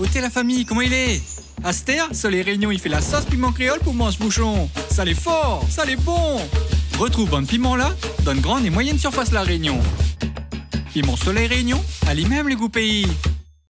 ôtez la famille, comment il est? Aster, Soleil Réunion, il fait la sauce piment créole pour mange bouchon. Ça l'est fort, ça l'est bon. Retrouve Bonne Piment là, donne grande et moyenne surface la Réunion. Piment Soleil Réunion, allez même les goûts pays.